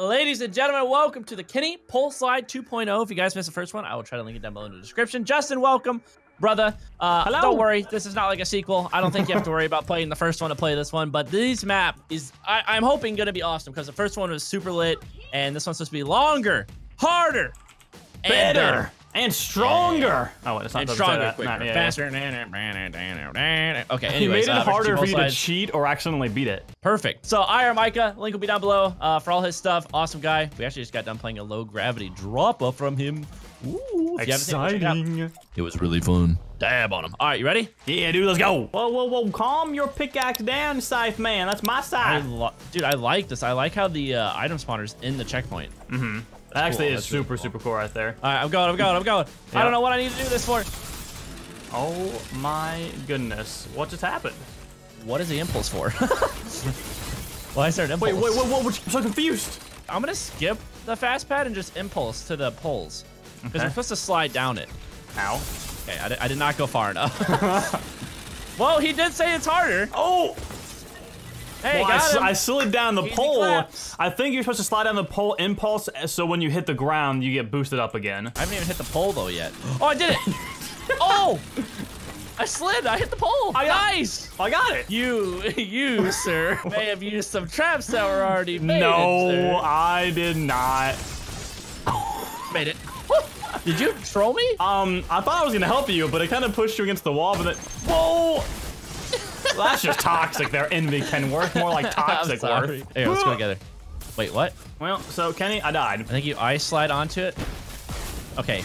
Ladies and gentlemen, welcome to the Kenny Pole Slide 2.0. If you guys missed the first one, I will try to link it down below in the description. Justin, welcome. Brother, uh, Hello. don't worry. This is not like a sequel. I don't think you have to worry about playing the first one to play this one. But this map is, I, I'm hoping, going to be awesome because the first one was super lit, and this one's supposed to be longer, harder, and Better and stronger. Oh, wait, it's not and supposed to say stronger, that. quicker, Not- yeah, yeah. faster. Okay, anyways, He made it uh, harder for you to cheat or accidentally beat it. Perfect. So IR Micah, link will be down below uh, for all his stuff. Awesome guy. We actually just got done playing a low gravity dropper from him. Ooh, if seen it, it. Exciting. It was really fun. Dab on him. All right, you ready? Yeah, dude, let's go. Whoa, whoa, whoa. Calm your pickaxe down, Scythe Man. That's my I side. dude, I like this. I like how the uh, item spawner's in the checkpoint. That actually cool. is That's really super, cool. super cool right there. All right, I'm going. I'm going. I'm going. I don't know what I need to do this for. Oh my goodness. What just happened? What is the impulse for? Why is there an impulse? Wait, wait, wait, wait. I'm so confused. I'm gonna skip the fast pad and just impulse to the poles because Okay. we're supposed to slide down it. Ow. Okay, I, I did not go far enough. well, he did say it's harder. Oh! Hey, Well, I, got s- I slid down the Easy pole. claps. I think you're supposed to slide down the pole impulse so when you hit the ground, you get boosted up again. I haven't even hit the pole though yet. Oh, I did it! oh! I slid. I hit the pole. I got- nice. I got it. You, you, sir, may have used some traps that were already made. No, I did not. made it. Did you troll me? Um, I thought I was gonna help you, but it kind of pushed you against the wall. But then, whoa! Well, that's just toxic. There, envy can work more like toxic worth. Here, let's go together. Wait, what? Well, so Kenny, I died. I think you ice slide onto it. Okay.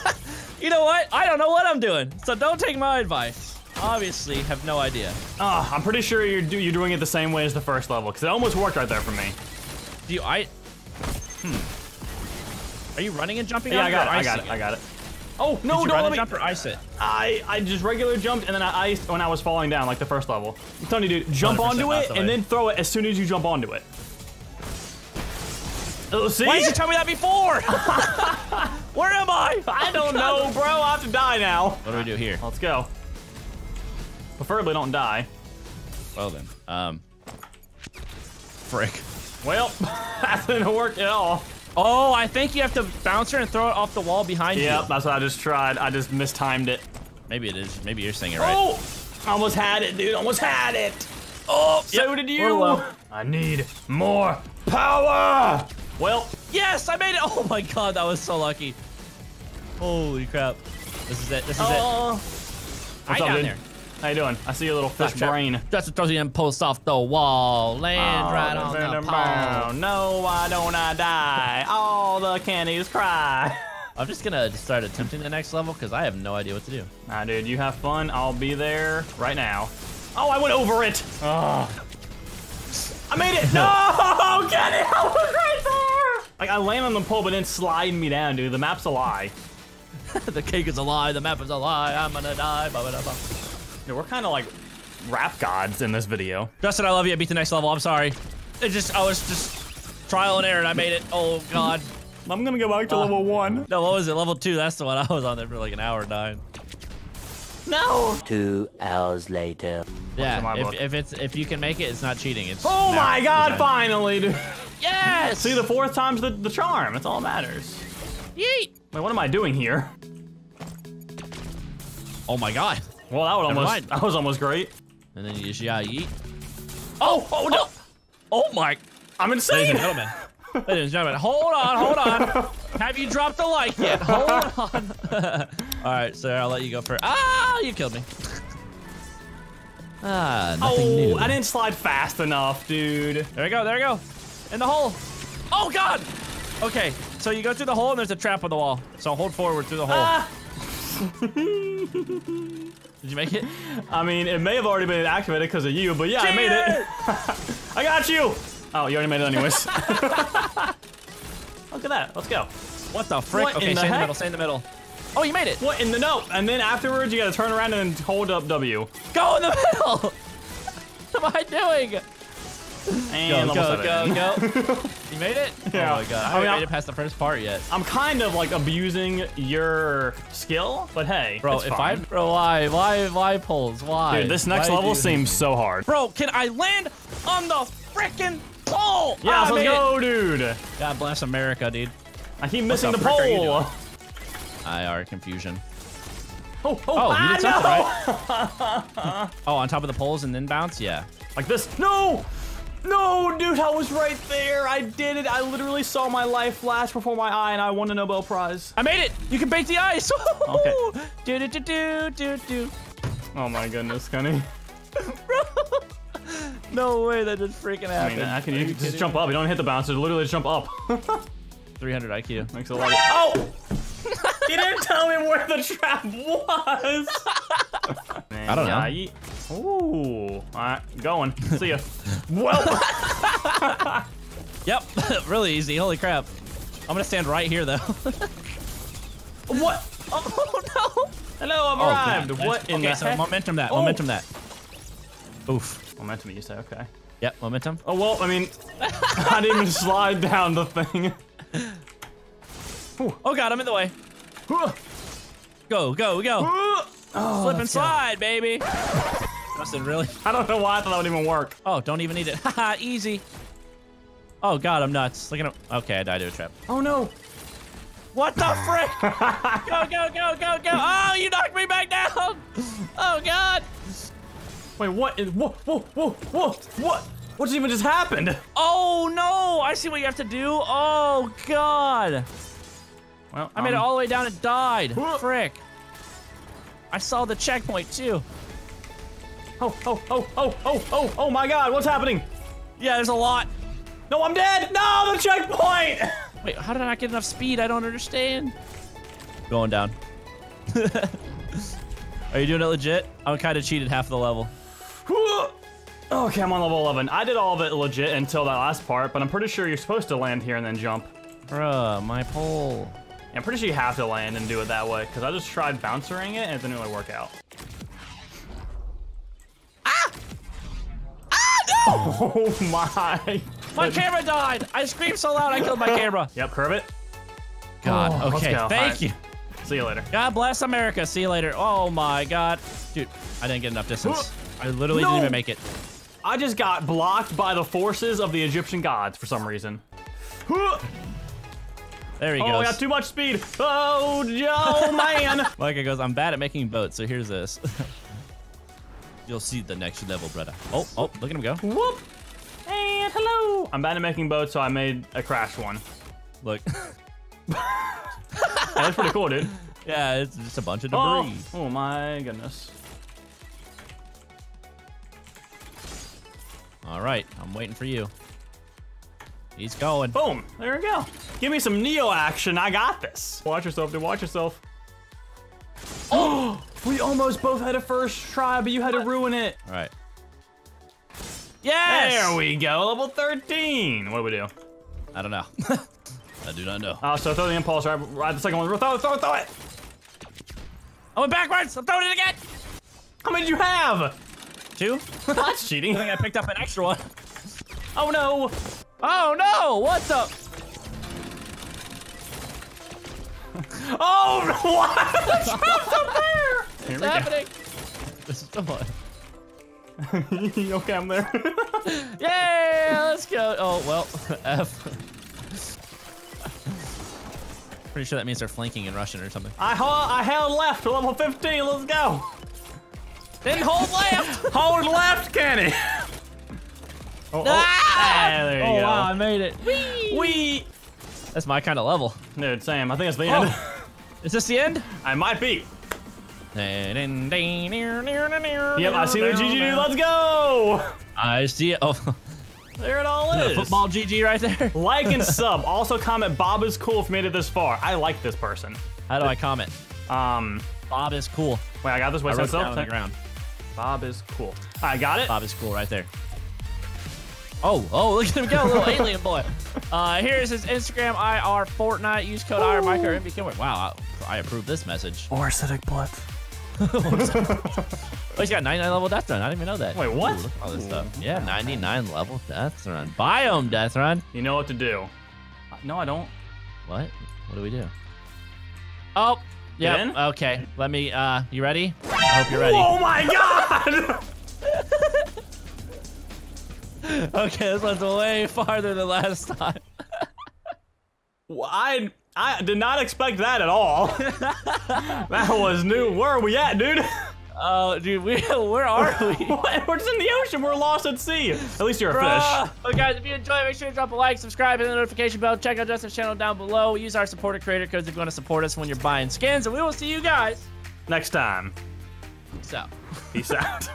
you know what? I don't know what I'm doing, so don't take my advice. Obviously, have no idea. Uh, I'm pretty sure you're do you're doing it the same way as the first level because it almost worked right there for me. Do you I? Hmm. Are you running and jumping? Yeah, I got it. I got it. I got it. Oh Did no, you no, run let me. jump or ice it? I I just regular jumped and then I iced when I was falling down like the first level. I'm telling you, dude, jump onto it the and then throw it as soon as you jump onto it. Oh, see? Why did you tell me that before? Where am I? I don't know, bro. I have to die now. What do we do here? Let's go. Preferably don't die. Well then, um, frick. Well, that didn't work at all. Oh, I think you have to bounce her and throw it off the wall behind Yep, you. Yep, that's what I just tried. I just mistimed it. Maybe it is. Maybe you're saying it right. Oh! Almost had it, dude. Almost had it. Oh, so Yep, did you. I need more power. Well, Yes, I made it. Oh my god, that was so lucky. Holy crap. This is it. This is oh. it. What's Right up, down dude? there. How you doing? I see your little fish trap. brain. Just to throw the impulse off the wall. Land oh, right on the pole. No, why don't I die? All the candies cry. I'm just gonna start attempting the next level because I have no idea what to do. Nah, dude, you have fun. I'll be there right now. Oh, I went over it. Oh. I made it. No, Kenny, I was right there. Like I land on the pole, but then sliding me down, dude. The map's a lie. the cake is a lie. The map is a lie. I'm gonna die. Blah, blah, blah, blah. Dude, we're kind of like rap gods in this video. Justin, I love you. I beat the next level. I'm sorry. It just, I was just trial and error and I made it. Oh god. I'm gonna go back to level uh, one. No, what was it? Level two. That's the one. I was on there for like an hour dying. No. Two hours later. Yeah. If, if it's if you can make it, it's not cheating. It's Oh my God! Finally, dude. Yes. See, the fourth time's the, the charm. That's all that matters. Yeet. Wait, what am I doing here? Oh my god. Well, that was Never almost mind. that was almost great. And then you just yeah yeet. Oh oh no. Oh my. I'm Ladies insane. and gentlemen. Ladies and gentlemen, hold on, hold on. Have you dropped the like yet? Hold on. All right, sir, I'll let you go first. Ah, you killed me. Ah, nothing Oh, new. I didn't slide fast enough, dude. There we go, there we go. In the hole. Oh, God. Okay, so you go through the hole and there's a trap on the wall. So hold forward through the hole. Ah. Did you make it? I mean, it may have already been activated because of you, but yeah, I made it. I got you. Oh, you already made it anyways. Look at that. Let's go. What the frick? What okay, in the stay in the middle, stay in the middle. Oh, you made it. What in the no? And then afterwards, you gotta turn around and hold up W. Go in the middle. what am I doing? And Go, go, go, go. You made it? Yeah. Oh my god. I I haven't mean, made it past the first part yet. I'm kind of like abusing your skill, but hey, Bro, it's if I fine. bro, why, why, why pulls? Why? Dude, this next Why level do seems so hard. Bro, can I land on the frickin' pole. Yes, I let's made go, dude. God bless America, dude. I keep missing the the frick are pole. IR confusion. Oh, oh, Oh, you ah, did something no! right. Oh, on top of the poles and then bounce? Yeah. Like this. No! No, dude, I was right there. I did it. I literally saw my life flash before my eye, and I won a Nobel Prize. I made it. You can bake the ice. Okay. Do do do do do do. Oh my goodness, Kenny. No way that just freaking I happened. mean, I can, you you can just jump up. You don't hit the bouncer. Literally just jump up. 300 IQ. Makes a lot of. Oh! you didn't tell me where the trap was. I don't know. Yeah, ye- Ooh. All right, going. See ya. Well. Yep. really easy. Holy crap. I'm gonna stand right here though. what? Oh, oh no. Hello, I've Oh, arrived. God. What in okay, the so heck? momentum that. Oh. Momentum that. Oof. Momentum, you say? Okay. Yep. Momentum. Oh well, I mean, I didn't even slide down the thing. Oh god, I'm in the way. Go, go, go. Oh, Slip and slide, baby. Justin, really? I don't know why I thought that would even work. Oh, don't even need it. Haha, easy. Oh god, I'm nuts. Look at him. Okay, I died to a trap. Oh no. What the frick? go, go, go, go, go. Oh, you knocked me back down. Oh god. Wait, what? Is, whoa, whoa, whoa, whoa, what? What just even just happened? Oh no, I see what you have to do. Oh god. Well, I made it um, all the way down and died. Frick. I saw the checkpoint too. Oh, oh, oh, oh, oh, oh, oh my God! What's happening? Yeah, there's a lot. No, I'm dead. No, the checkpoint. Wait, how did I not get enough speed? I don't understand. Going down. Are you doing it legit? I'm kind of cheated half the level. okay, I'm on level 11. I did all of it legit until that last part, but I'm pretty sure you're supposed to land here and then jump. Bruh, my pole. Yeah, I'm pretty sure you have to land and do it that way, because I just tried bouncering it and it didn't really work out. Ah! Ah, no! Oh my. My camera died. I screamed so loud I killed my camera. Yep, curve it. God, Oh, okay, go. thank Alright. you. See you later. God bless America. See you later. Oh my God. Dude, I didn't get enough distance. I literally No. didn't even make it. I just got blocked by the forces of the Egyptian gods for some reason. There he Oh, I got too much speed. Oh, Joe, man. Micah goes, I'm bad at making boats, so here's this. You'll see the next level, brother. Oh, oh, look at him go. Whoop. And hello. I'm bad at making boats, so I made a crash one. Look. That's pretty cool, dude. yeah, it's just a bunch of Oh, debris. oh my goodness. All right, I'm waiting for you. He's going. Boom. There we go. Give me some Neo action. I got this. Watch yourself, dude. Watch yourself. Oh, we almost both had a first try, but you had to ruin it. All right. Yes! There we go. Level 13. What do we do? I don't know. I do not know. Oh, so throw the impulse right, right the second one. Throw it, throw it, throw it. I went backwards. I'm throwing it again. How many did you have? Two? That's cheating. I think I picked up an extra one. Oh no. Oh no! What's the? Oh, what? What's up there? Here What's happening? This is the one. okay, I'm there. Yeah, let's go. Oh well, F. Pretty sure that means they're flanking in Russian or something. I, ho- I held left to level 15. Let's go. Then hold left. Hold left, Kenny. Oh, oh. Ah! Ah, there you oh go. wow, I made it. Whee! We. That's my kind of level. Dude, Sam, I think it's the end. Is this the end? I might be. Yep, I see what GG do. Let's go. I see it. Oh, There it all is. football GG right there. Like and sub. Also comment Bob is cool if you made it this far. I like this person. How do I comment? Um, Bob is cool. wait, I got this. Wait, I wrote down on the ground. Bob is cool. I got it. Bob is cool right there. Oh, oh, look at him go, little alien boy. Uh, here's his Instagram, IR Fortnite. Use code IR Micah Wow, I, I approve this message. Or acidic blood. Oh, he's got 99 level death run. I didn't even know that. Wait, what? Ooh, all this stuff. Yeah, 99 level death run. Biome death run. You know what to do. Uh, No, I don't. What? What do we do? Oh, yeah. Okay, let me. Uh, you ready? I hope you're ready. Oh my god! Okay, this one's way farther than last time. Well, I I did not expect that at all. that was new. Where are we at, dude? Oh, dude, we, where are we? We're just in the ocean. We're lost at sea. At least you're a Bruh. fish. But guys, if you enjoy, make sure to drop a like, subscribe, hit the notification bell. Check out Justin's channel down below. Use our supporter creator codes if you want to support us when you're buying skins. And we will see you guys. Next time. So. Peace out.